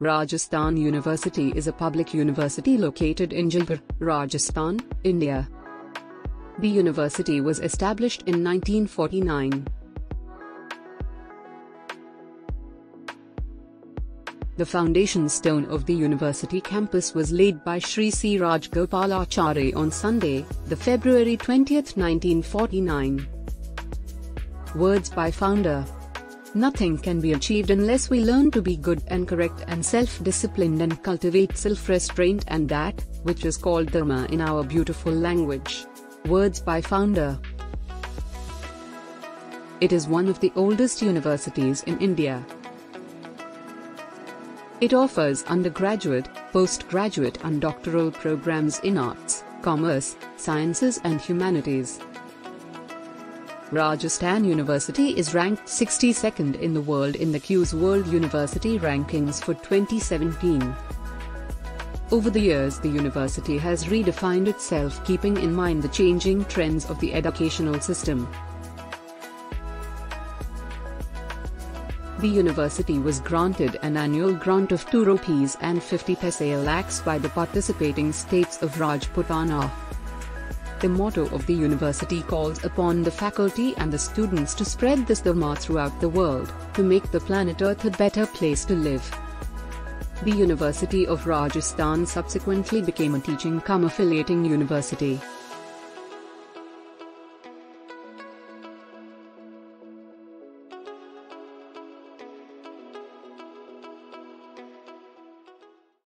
Rajasthan University is a public university located in Jaipur, Rajasthan, India. The university was established in 1949. The foundation stone of the university campus was laid by Sri C. Rajgopalachari on Sunday, the February 20, 1949. Words by founder Nothing can be achieved unless we learn to be good and correct and self-disciplined and cultivate self-restraint and that, which is called dharma in our beautiful language. Words by founder. It is one of the oldest universities in India. It offers undergraduate, postgraduate and doctoral programs in arts, commerce, sciences and humanities. Rajasthan University is ranked 62nd in the world in the QS World University Rankings for 2017. Over the years the university has redefined itself keeping in mind the changing trends of the educational system. The university was granted an annual grant of 2 rupees and 50 paise lakhs by the participating states of Rajputana. The motto of the university calls upon the faculty and the students to spread this dharma throughout the world, to make the planet Earth a better place to live. The University of Rajasthan subsequently became a teaching cum affiliating university.